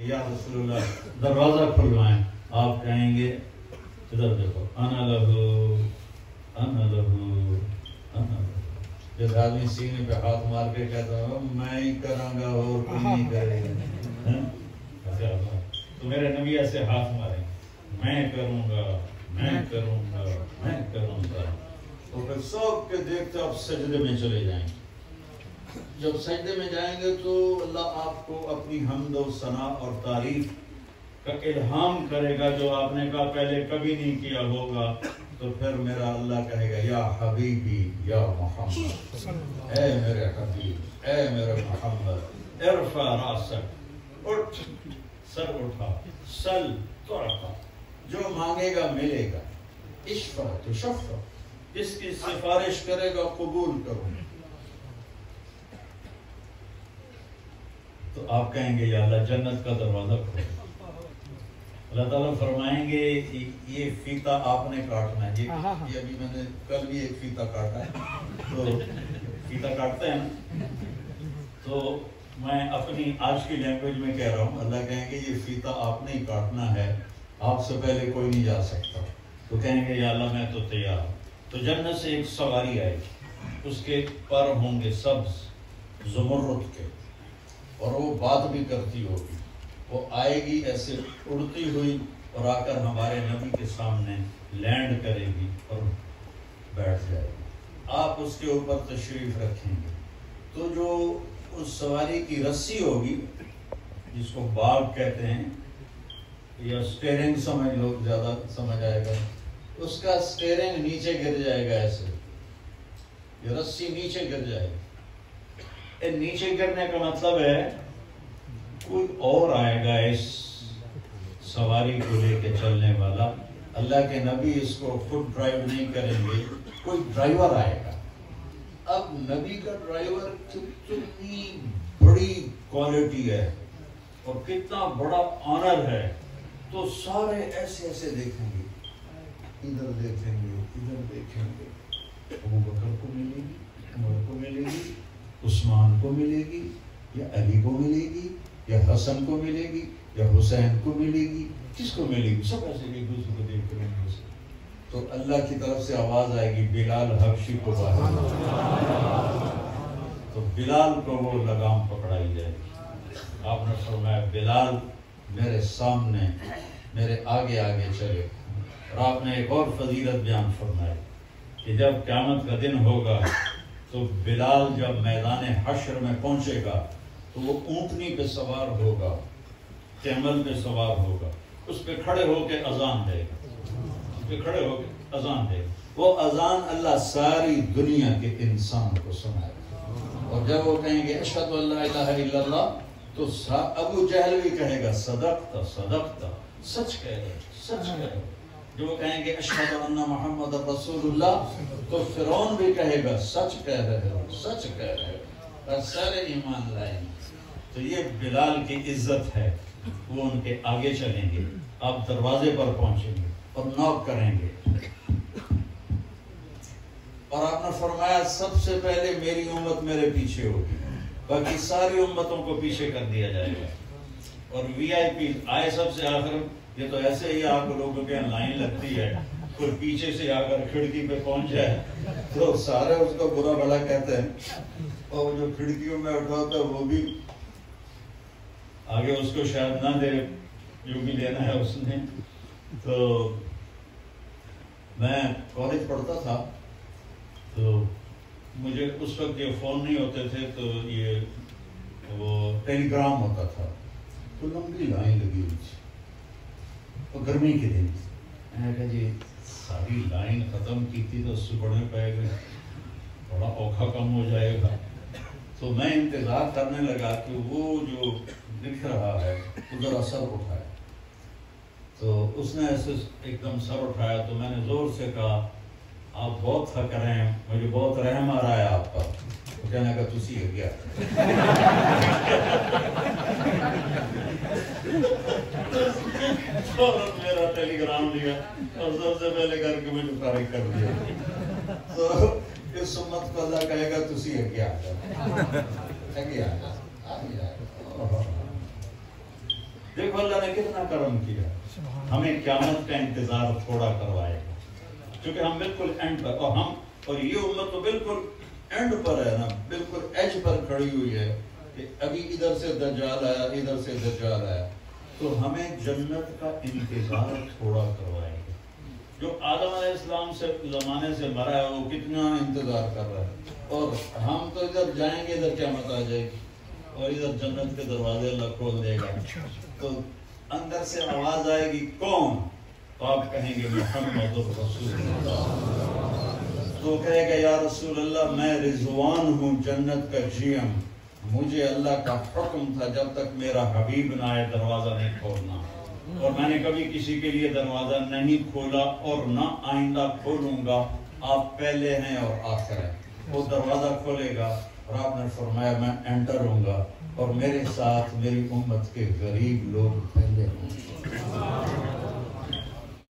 या रसूलुल्लाह दरवाज़ा खुलवाएँ। आप कहेंगे इधर देखो अना लहू अना लहू अना लहू। आदमी सीने पे हाथ मार के कहता है मैं ही करांगा और कोई नहीं करेगा। हैं? ऐसे होता है। तो मेरे नबी ऐसे हाथ मारे मैं करूँगा मैं करूँगा मैं करूँगा। तो फिर सब के देखते आप सजदे में चले जाएँगे। जब सजदे में जाएँगे तो अल्लाह आपको अपनी हमद और सना और तारीफ़ का इल्हाम करेगा, जो आपने कहा पहले कभी नहीं किया होगा। तो फिर मेरा अल्लाह कहेगा, या हबीबी, या मोहम्मद। ए मेरे हबीब, ए मेरे मोहम्मद, इरफा रासक, उठ, सर उठा, सल तो रखा जो मांगेगा, मिलेगा। इश्फा तो शफ़ा जिसकी सिफारिश करेगा, कबूल करो। तो आप कहेंगे या अल्लाह जन्नत का दरवाज़ा खोलो। अल्लाह ताला फरमाएँगे ये फीता आपने काटना है। ये हाँ, हाँ। ये अभी मैंने कल भी एक फीता काटा है। तो फीता काटते हैं ना? तो मैं अपनी आज की लैंग्वेज में कह रहा हूँ अल्लाह कहेंगे ये फीता आपने ही काटना है। आपसे पहले कोई नहीं जा सकता। तो कहेंगे या अल्लाह मैं तो तैयार हूँ। तो जन्नत से एक सवारी आएगी। उसके पर होंगे सब्ज जुमरुद के। और वो बात भी करती होगी। वो आएगी ऐसे, उड़ती हुई और आकर हमारे नबी के सामने लैंड करेगी और बैठ जाएगी। आप उसके ऊपर तशरीफ़ रखेंगे। तो जो उस सवारी की रस्सी होगी, जिसको बाग कहते हैं, या स्टेयरिंग समझ लोग ज़्यादा समझ आएगा। उसका स्टेयरिंग नीचे गिर जाएगा ऐसे। ये रस्सी नीचे गिर जाएगी। नीचे गिरने का मतलब है, कोई और आएगा इस सवारी को लेके चलने वाला। अल्लाह के नबी इसको खुद ड्राइव नहीं करेंगे, कोई ड्राइवर आएगा। अब नबी का ड्राइवर कितनी बड़ी क्वालिटी है और कितना बड़ा ऑनर है तो सारे ऐसे ऐसे देखेंगे। इधर देखेंगे इधर देखेंगे। अबू बकर को मिलेगी, उमर को मिलेगी उस्मान को मिलेगी, या अली को मिलेगी, या हसन को मिलेगी, या हुसैन को मिलेगी, किसको मिलेगी? सब ऐसे एक दूसरे को देख रहे तो अल्लाह की तरफ़ से आवाज़ आएगी, बिलाल हबशी को बाहर। तो बिलाल को वो लगाम पकड़ाई जाएगी। आपने फरमाया, बिलाल मेरे सामने, मेरे आगे आगे चले। और आपने एक और फजीलत बयान फरमाई कि जब क्यामत का दिन होगा तो बिलाल जब मैदान हशर में पहुंचेगा तो वो ऊंटनी पे सवार होगा, कैमल पे सवार होगा। उस पे खड़े होके अजान देगा। उस पे खड़े होके अजान देगा। वो अजान अल्लाह सारी दुनिया के इंसान को सुनाएगा। और जब वो कहेंगे इल्लल्लाह तो अबू जहल भी कहेगा, सदकता सदकता, सच कह रहे सच कह रहे। जो कहेंगे, अशहदु मोहम्मद रसूलुल्लाह तो फिरौन भी कहेगा, सच कह रहे हो, सच कह रहे हो। और सारे ईमान लाएँगे। तो ये बिलाल की इज़्ज़त है। वो उनके आगे चलेंगे, आप दरवाजे पर पहुँचेंगे और नॉक करेंगे। और आपने फरमाया, सबसे पहले मेरी उम्मत मेरे पीछे होगी, बाकी सारी उम्मतों को पीछे कर दिया जाएगा। और वीआईपी आए सबसे आखिर ये तो ऐसे ही आप लोगों के लाइन लगती है कोई पीछे से आकर खिड़की पे पहुँच जाए? तो सारे उसको बुरा भला कहते हैं। और जो खिड़कियों में उठा होता है, वो भी आगे उसको शायद ना दे, जो भी लेना है उसने। तो मैं कॉलेज पढ़ता था तो मुझे उस वक्त ये फ़ोन नहीं होते थे तो ये वो टेलीग्राम होता था। तो लंबी लाइन लगी हुई थी और गर्मी के दिन। मैंने कहा जी। सारी लाइन ख़त्म की थी तो सुबड़ने पाएगा थोड़ा औखा कम हो जाएगा। तो मैं इंतज़ार करने लगा कि वो जो दिख रहा है वो ज़रा सर उठाए। तो उसने ऐसे एकदम सर उठाया तो मैंने ज़ोर से कहा आप बहुत थक रहे हैं मुझे बहुत रहम आ रहा है आप पर तो कहने का तुसी है क्या? फ़ौरन मेरा टेलीग्राम लिया और सबसे पहले करके मुझे फारिग कर दिया। तो इस उम्मत को अल्लाह कहेगा, तुसी क्या? आ गया। देखो, अल्लाह ने कितना कर्म किया। हमें क्यामत का इंतज़ार थोड़ा करवाएगा। क्योंकि हम बिल्कुल एंड पर, और हम, और ये उम्मत तो बिल्कुल एंड पर है ना, बिल्कुल एज पर खड़ी हुई है कि अभी इधर से दज्जाल आया, इधर से दज्जाल आया। तो हमें जन्नत का इंतज़ार थोड़ा करवाएगा। जो आदम इस्लाम से जमाने से मरा है, वो कितना इंतज़ार कर रहा है। और हम तो इधर जाएँगे, इधर क्या मत आ जाएगी। और इधर जन्नत के दरवाजे अल्लाह खोल देगा। तो अंदर से आवाज़ आएगी, कौन? तो आप कहेंगे मोहम्मद तो कहेगा, या रसूल अल्लाह मैं रिजवान हूँ जन्नत का जीएम। मुझे अल्लाह का हुक्म था जब तक मेरा हबीब ना आए, दरवाज़ा नहीं खोलना। और मैंने कभी किसी के लिए दरवाज़ा नहीं खोला और ना आइंदा खोलूँगा। आप पहले हैं और आखिर है। वो दरवाज़ा खोलेगा और आपने फरमाया, मैं एंटर होऊँगा और मेरे साथ मेरी उम्मत के गरीब लोग पहले होंगे।